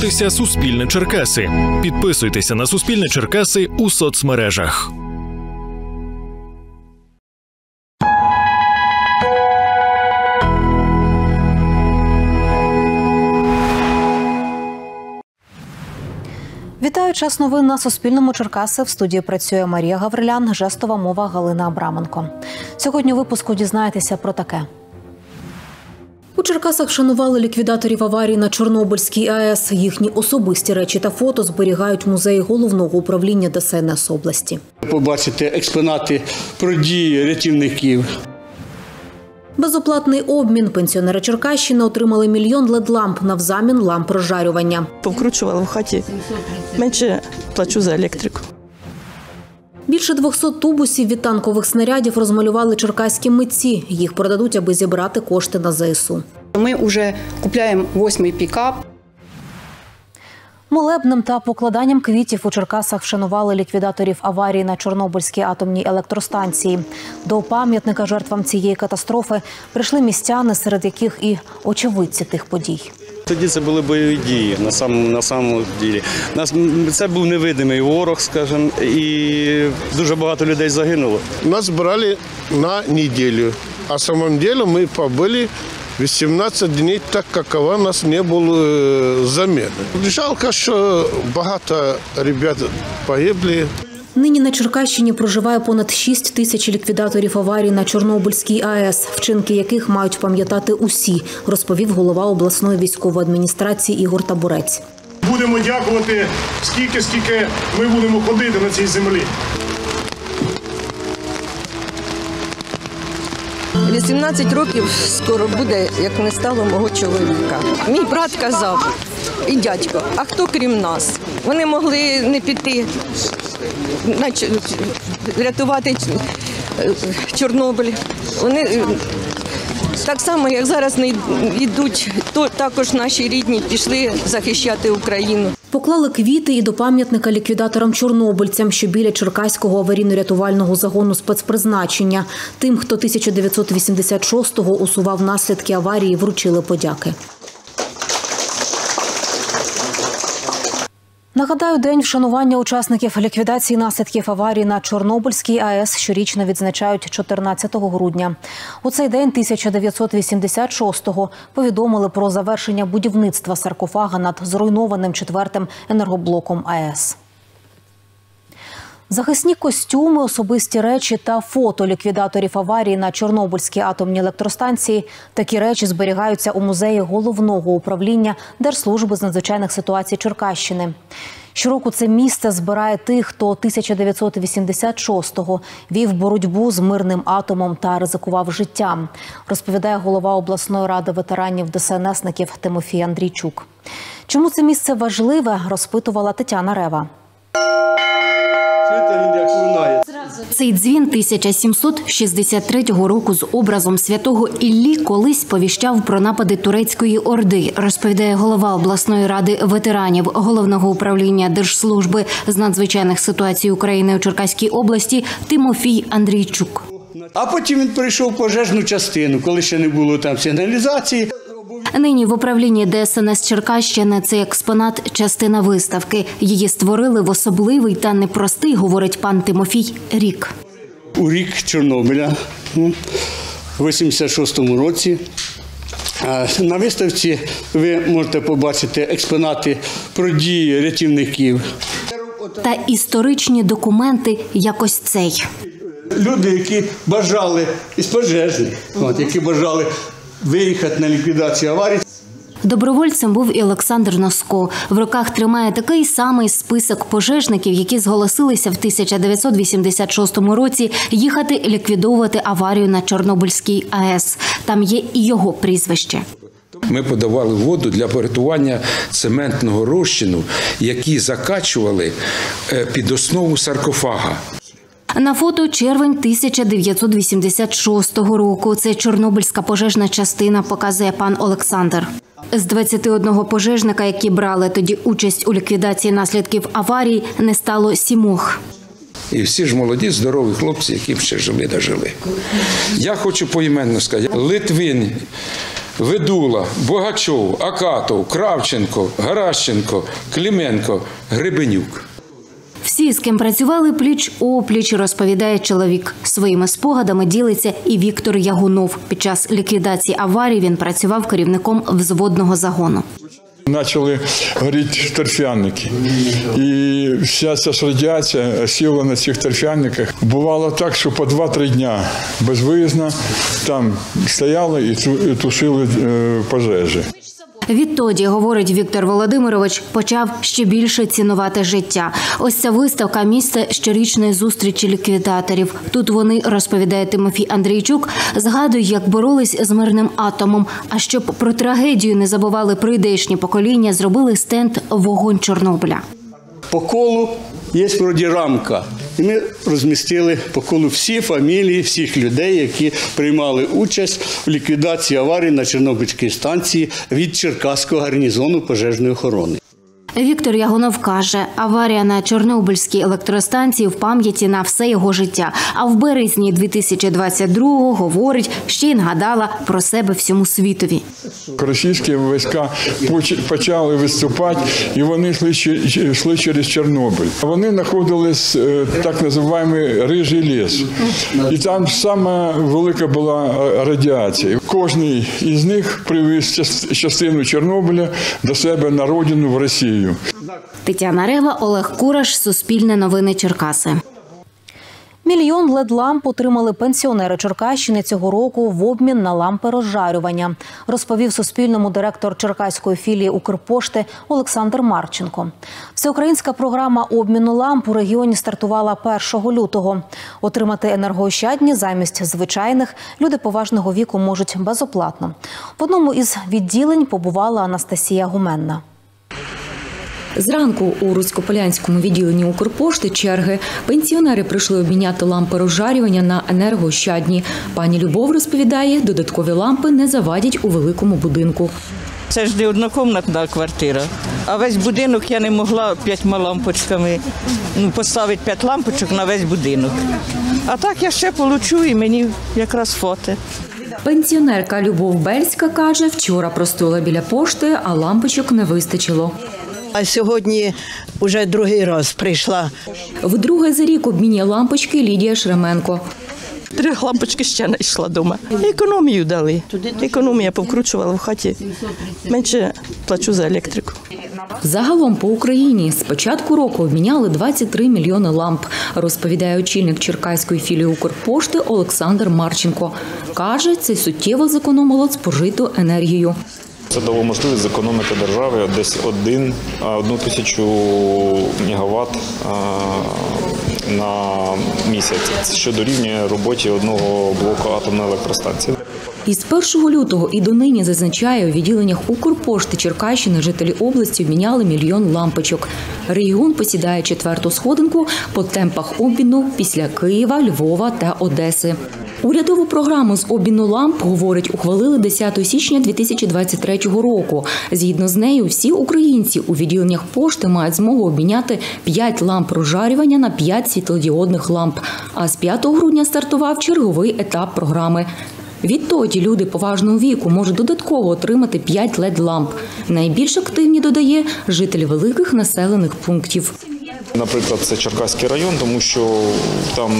дивитеся Суспільне Черкаси. Підписуйтеся на Суспільне Черкаси у соцмережах. Вітаю час новин на Суспільному Черкаси. В студії працює Марія Гаврилян, жестова мова Галина Абраменко. Сьогодні випуску дізнаєтеся про таке. У Черкасах вшанували ліквідаторів аварії на Чорнобильській АЕС. Їхні особисті речі та фото зберігають в музеї головного управління ДСНС області. побачити експонати про дії рятівників. Безоплатний обмін пенсіонери Черкащини отримали мільйон лед-ламп навзамін ламп розжарювання. повкручувала в хаті. Менше плачу за електрику. Більше 200 тубусів від танкових снарядів розмалювали черкаські митці. Їх продадуть, аби зібрати кошти на ЗСУ. Ми вже купляємо восьмий пікап. Молебнем та покладанням квітів у Черкасах вшанували ліквідаторів аварії на Чорнобильській атомній електростанції. До пам'ятника жертвам цієї катастрофи прийшли містяни, серед яких і очевидці тих подій. Тоді це були бойові дії на самому на самому ділі. Нас це був невидимий ворог, скажімо, і дуже багато людей загинуло. Нас брали на неделю. А в самом деле мы побыли 18 дней, так как у нас не було е, заміни. Жалко, що багато ребят погибли. Нині на Черкащині проживає понад 6 тисяч ліквідаторів аварії на Чорнобильській АЕС, вчинки яких мають пам'ятати усі, розповів голова обласної військової адміністрації Ігор Табурець. Будемо дякувати скільки, скільки ми будемо ходити на цій землі. 18 років скоро буде, як не стало мого чоловіка. Мій брат казав і дядько, а хто крім нас? Вони могли не піти рятувати е, Чорнобиль. Вони е, так само, як зараз не йдуть, також наші рідні пішли захищати Україну. Поклали квіти і до пам'ятника ліквідаторам-чорнобильцям, що біля Черкаського аварійно-рятувального загону спецпризначення. Тим, хто 1986-го усував наслідки аварії, вручили подяки. Нагадаю, день вшанування учасників ліквідації наслідків аварії на Чорнобильській АЕС щорічно відзначають 14 грудня. У цей день 1986-го повідомили про завершення будівництва саркофага над зруйнованим четвертим енергоблоком АЕС. Захисні костюми, особисті речі та фото ліквідаторів аварії на Чорнобильській атомній електростанції. Такі речі зберігаються у музеї головного управління Держслужби з надзвичайних ситуацій Черкащини. Щороку це місце збирає тих, хто 1986-го вів боротьбу з мирним атомом та ризикував життям, розповідає голова обласної ради ветеранів ДСНСників Тимофій Андрійчук. Чому це місце важливе, розпитувала Тетяна Рева. Чуєте, як лунає? Цей дзвін 1763 року з образом святого Іллі колись повіщав про напади турецької орди, розповідає голова обласної ради ветеранів головного управління Держслужби з надзвичайних ситуацій України у Черкаській області Тимофій Андрійчук. А потім він прийшов в пожежну частину, коли ще не було там сигналізації. Нині в управлінні ДСНС Черкащини цей експонат частина виставки. Її створили в особливий та непростий, говорить пан Тимофій. Рік. у рік Чорнобиля ну, в 86-му році. На виставці ви можете побачити експонати про дії рятівників. Та історичні документи, як ось цей. Люди, які бажали із пожежних, от, які бажали виїхати на ліквідацію аварії. Добровольцем був і Олександр Носко. В руках тримає такий самий список пожежників, які зголосилися в 1986 році їхати ліквідовувати аварію на Чорнобильській АЕС. Там є і його прізвище. Ми подавали воду для порятування цементного розчину, які закачували е, під основу саркофага. На фото червень 1986 року. Це Чорнобильська пожежна частина, показує пан Олександр. З 21 пожежника, які брали тоді участь у ліквідації наслідків аварії, не стало сімох. І всі ж молоді, здорові хлопці, які ще жили, дожили. Я хочу поіменно сказати: Литвин Ведула, Богачов, Акатов, Кравченко, Гаращенко, Клименко, Гребенюк. Всі, з ким працювали пліч опліч, розповідає чоловік. Своїми спогадами ділиться і Віктор Ягунов. Під час ліквідації аварії він працював керівником взводного загону. Почали горіти торфяники. І вся ця ж радіація сіла на цих торфяниках. Бувало так, що по 2-3 дня безвиїзно там стояли і ту- тушили е, пожежі. Відтоді, говорить Віктор Володимирович, почав ще більше цінувати життя. Ось ця виставка місце щорічної зустрічі ліквідаторів. Тут вони розповідає Тимофій Андрійчук, згадують, як боролись з мирним атомом. А щоб про трагедію не забували прийдешні покоління, зробили стенд Вогонь Чорнобиля. По колу є вроді рамка. І ми розмістили по колу всі фамілії, всіх людей, які приймали участь в ліквідації аварії на Чорнобильській станції від Черкаського гарнізону пожежної охорони. Віктор Ягунов каже, аварія на Чорнобильській електростанції в пам'яті на все його життя. А в березні 2022-го, говорить, ще й нагадала про себе всьому світові. Російські війська поч- почали виступати, і вони йшли, йшли через Чорнобиль. Вони знаходились е, так називаємо рижий ліс. І там сама велика була е, радіація. Кожний із них привіз част- частину Чорнобиля до себе на родину в Росію. Тетяна Рева, Олег Кураш, Суспільне новини Черкаси. Мільйон лед-ламп отримали пенсіонери Черкащини цього року в обмін на лампи розжарювання, розповів Суспільному директор Черкаської філії Укрпошти Олександр Марченко. Всеукраїнська програма обміну ламп у регіоні стартувала 1 лютого. Отримати енергоощадні замість звичайних люди поважного віку можуть безоплатно. В одному із відділень побувала Анастасія Гуменна. Зранку у Руськополянському відділенні Укрпошти черги пенсіонери прийшли обміняти лампи розжарювання на енергоощадні. Пані Любов розповідає, додаткові лампи не завадять у великому будинку. Це ж не однокомнатна квартира. А весь будинок я не могла п'ятьма лампочками ну, поставити п'ять лампочок на весь будинок. А так я ще получу і мені якраз фото. Пенсіонерка Любов Бельська каже, вчора простояла біля пошти, а лампочок не вистачило. А сьогодні вже другий раз прийшла. Вдруге за рік обмінює лампочки Лідія Шременко. Три лампочки ще знайшла вдома. Економію дали. Економія повкручувала в хаті. Менше плачу за електрику. Загалом по Україні з початку року обміняли 23 мільйони ламп, розповідає очільник Черкаської філії Укрпошти Олександр Марченко. Каже, це суттєво зекономило спожиту енергію. Це дало можливість зекономити державі десь один, одну тисячу мегаватт на місяць, що дорівнює роботі одного блоку атомної електростанції. Із 1 лютого і донині зазначає, у відділеннях Укрпошти Черкащини жителі області обміняли мільйон лампочок. Регіон посідає четверту сходинку по темпах обміну після Києва, Львова та Одеси. Урядову програму з обміну ламп, говорить, ухвалили 10 січня 2023 року. Згідно з нею, всі українці у відділеннях пошти мають змогу обміняти 5 ламп розжарювання на 5 світлодіодних ламп. А з 5 грудня стартував черговий етап програми. Відтоді люди поважного віку можуть додатково отримати 5 led ламп. Найбільш активні додає жителі великих населених пунктів. Наприклад, це Черкаський район, тому що там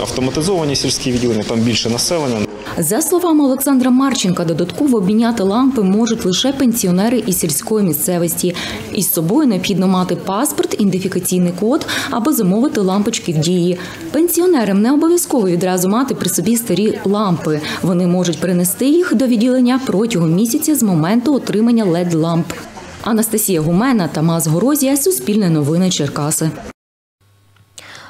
автоматизовані сільські відділення, там більше населення. За словами Олександра Марченка, додатково обміняти лампи можуть лише пенсіонери із сільської місцевості. Із собою необхідно мати паспорт, ідентифікаційний код або замовити лампочки в дії. Пенсіонерам не обов'язково відразу мати при собі старі лампи. Вони можуть принести їх до відділення протягом місяця з моменту отримання led ламп. Анастасія Гумена, Тамас Горозія, Суспільне новини Черкаси.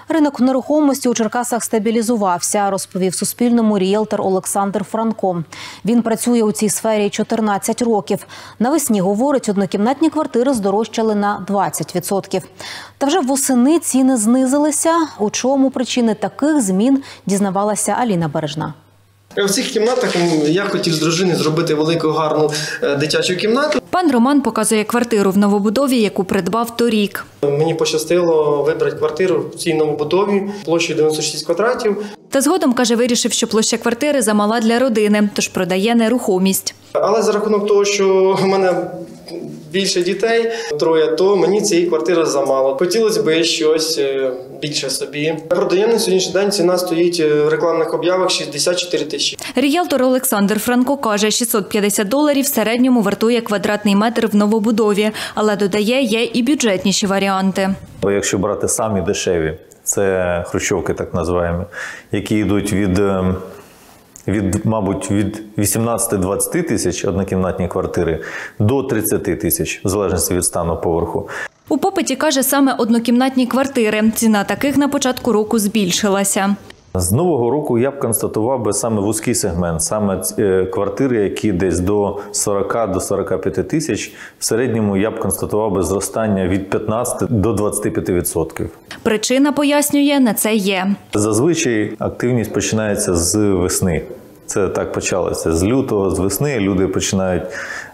Ринок нерухомості у Черкасах стабілізувався, розповів Суспільному ріелтор Олександр Франко. Він працює у цій сфері 14 років. Навесні, говорить, однокімнатні квартири здорожчали на 20%. Та вже восени ціни знизилися. У чому причини таких змін дізнавалася Аліна Бережна. В цих кімнатах я хотів з дружиною зробити велику гарну е, дитячу кімнату. Пан Роман показує квартиру в новобудові, яку придбав торік. Мені пощастило вибрати квартиру в цій новобудові площею 96 квадратів. Та згодом каже, вирішив, що площа квартири замала для родини, тож продає нерухомість. Але за рахунок того, що в мене більше дітей, троє, то мені цієї квартири замало. Хотілося б щось е, більше собі. Продаємо на сьогоднішній день ціна стоїть е, в рекламних об'явах 64 тисячі. Ріелтор Олександр Франко каже, 650 доларів в середньому вартує квадратний метр в новобудові, але додає, є і бюджетніші варіанти. Бо якщо брати самі дешеві, це хрущовки, так називаємо, які йдуть від, е, від мабуть, від 18-20 тисяч однокімнатні квартири до 30 тисяч, в залежності від стану поверху. У попиті каже саме однокімнатні квартири. Ціна таких на початку року збільшилася. З нового року я б констатував би саме вузький сегмент, саме е, квартири, які десь до 40 до 45 тисяч. В середньому я б констатував би зростання від 15 до 25 відсотків. Причина пояснює на це є. Зазвичай активність починається з весни. Це так почалося з лютого, з весни. Люди починають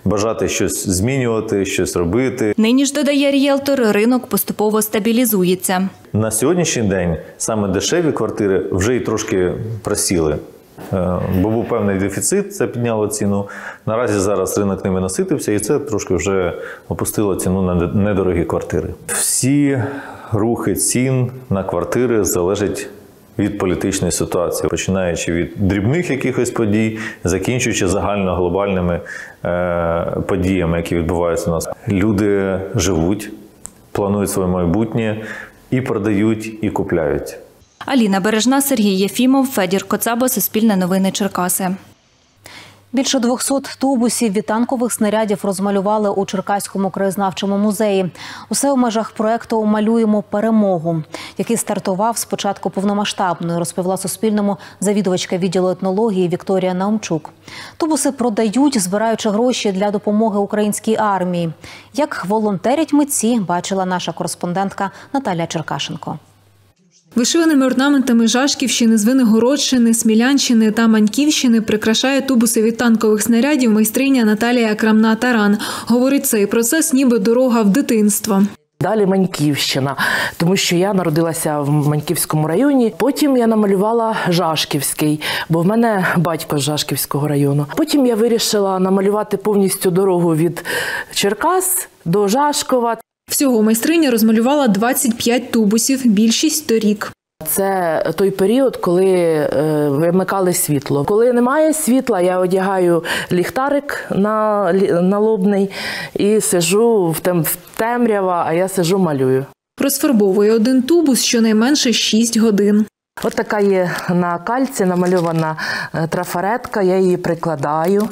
бажати щось змінювати, щось робити. Нині ж додає ріелтор, ринок поступово стабілізується. На сьогоднішній день саме дешеві квартири вже й трошки просіли. Е, Бо був певний дефіцит, це підняло ціну. Наразі зараз ринок ними наситився, і це трошки вже опустило ціну на недорогі квартири. Всі рухи цін на квартири залежать від політичної ситуації, починаючи від дрібних якихось подій, закінчуючи загально глобальними е, подіями, які відбуваються у нас. Люди живуть, планують своє майбутнє і продають, і купляють. Аліна Бережна, Сергій Єфімов, Федір Коцаба, Суспільне новини Черкаси. Більше 200 тубусів від танкових снарядів розмалювали у Черкаському краєзнавчому музеї. Усе у межах проекту Малюємо перемогу, який стартував з початку розповіла Суспільному завідувачка відділу етнології Вікторія Наумчук. Тубуси продають, збираючи гроші для допомоги українській армії. Як волонтерять митці, бачила наша кореспондентка Наталя Черкашенко. Вишиваними орнаментами Жашківщини, Звенигородщини, Смілянщини та Маньківщини прикрашає тубуси від танкових снарядів майстриня Наталія Крамна Таран. Говорить, цей процес ніби дорога в дитинство. Далі Маньківщина, тому що я народилася в Маньківському районі. Потім я намалювала Жашківський, бо в мене батько з Жашківського району. Потім я вирішила намалювати повністю дорогу від Черкас до Жашкова. Всього майстриня розмалювала 25 тубусів, більшість торік. Це той період, коли е, вимикали світло. Коли немає світла, я одягаю ліхтарик на, налобний і сижу в, тем, в темрява, а я сижу малюю. Розфарбовує один тубус щонайменше 6 годин. От така є на кальці намальована е, трафаретка, я її прикладаю.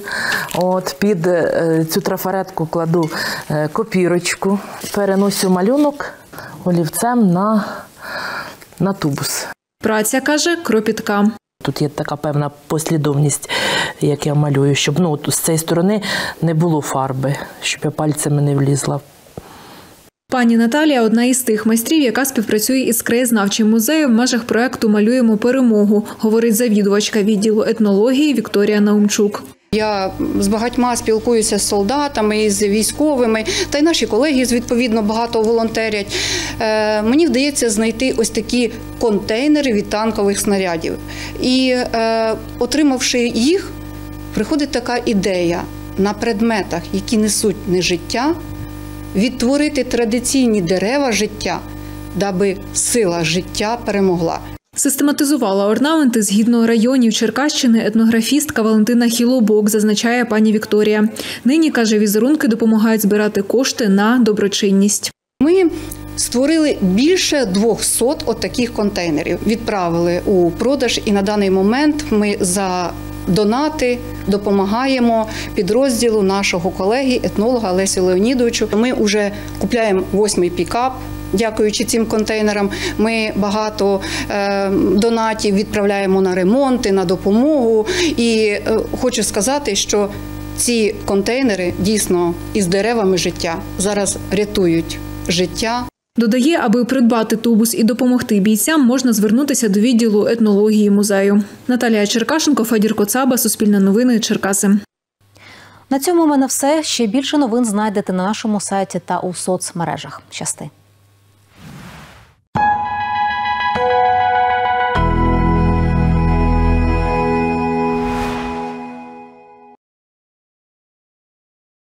От під е, цю трафаретку кладу е, копірочку, переносю малюнок олівцем на, на тубус. Праця каже кропітка. Тут є така певна послідовність, як я малюю, щоб ну, з цієї сторони не було фарби, щоб я пальцями не влізла. Пані Наталія одна із тих майстрів, яка співпрацює із краєзнавчим музеєм в межах проекту Малюємо перемогу, говорить завідувачка відділу етнології Вікторія Наумчук. Я з багатьма спілкуюся з солдатами, з військовими, та й наші колеги відповідно багато волонтерять. Е, мені вдається знайти ось такі контейнери від танкових снарядів. І е, отримавши їх, приходить така ідея на предметах, які несуть не життя, відтворити традиційні дерева життя, даби сила життя перемогла. Систематизувала орнаменти згідно районів Черкащини етнографістка Валентина Хілобок, зазначає пані Вікторія. Нині каже, візерунки допомагають збирати кошти на доброчинність. Ми створили більше 200 отаких контейнерів. Відправили у продаж, і на даний момент ми за донати допомагаємо підрозділу нашого колеги, етнолога Лесі Леонідовичу. Ми вже купляємо восьмий пікап. Дякуючи цим контейнерам, ми багато е, донатів відправляємо на ремонти, на допомогу. І е, хочу сказати, що ці контейнери дійсно із деревами життя зараз рятують життя Додає, аби придбати тубус і допомогти бійцям, можна звернутися до відділу етнології музею. Наталія Черкашенко, Федір Коцаба, Суспільне новини, Черкаси. На цьому в мене все. Ще більше новин знайдете на нашому сайті та у соцмережах. Щасти.